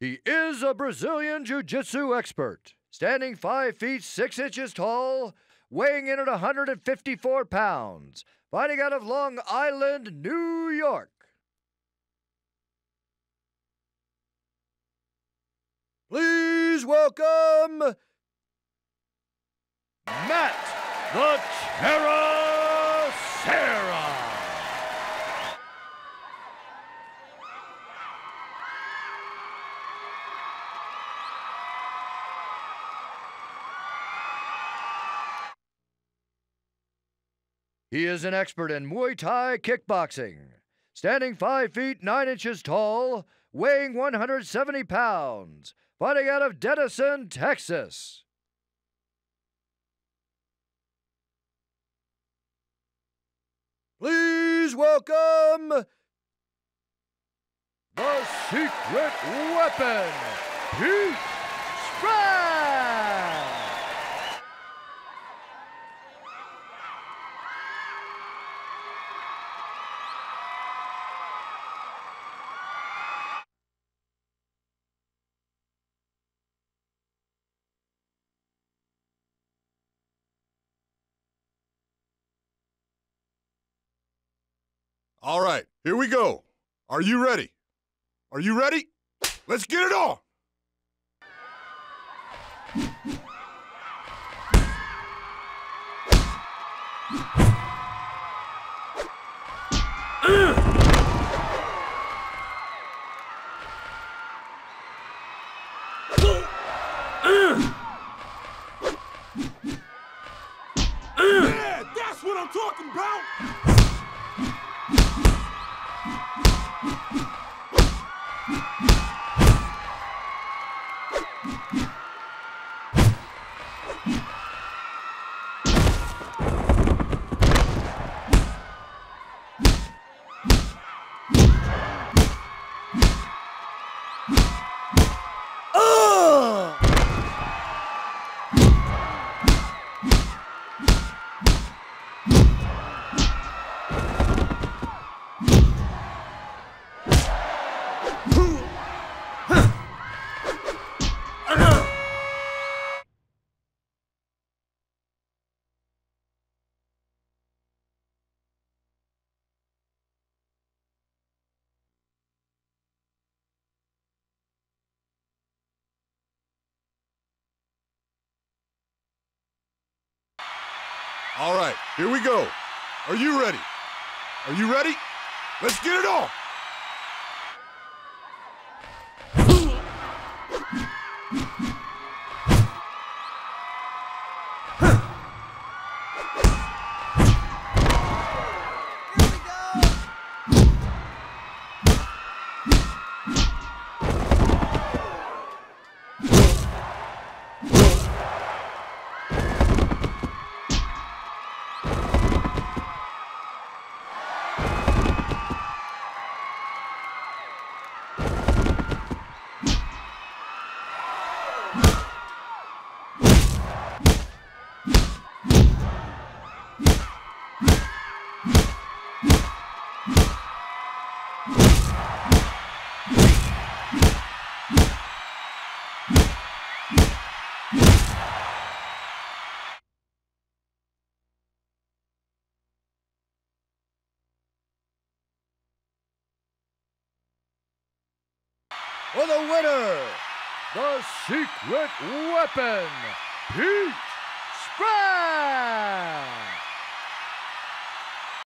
He is a Brazilian Jiu Jitsu expert, standing 5 feet 6 inches tall, weighing in at 154 pounds, fighting out of Long Island, New York. Please welcome Matt the Terror He is an expert in Muay Thai kickboxing, standing 5 feet 9 inches tall, weighing 170 pounds, fighting out of Denison, Texas. Please welcome the secret weapon, Pete Spratt. All right, here we go. Are you ready? Are you ready? Let's get it on! Yeah, that's what I'm talking about! All right, here we go. Are you ready? Are you ready? Let's get it on! for the winner, the secret weapon, Pete Spratt.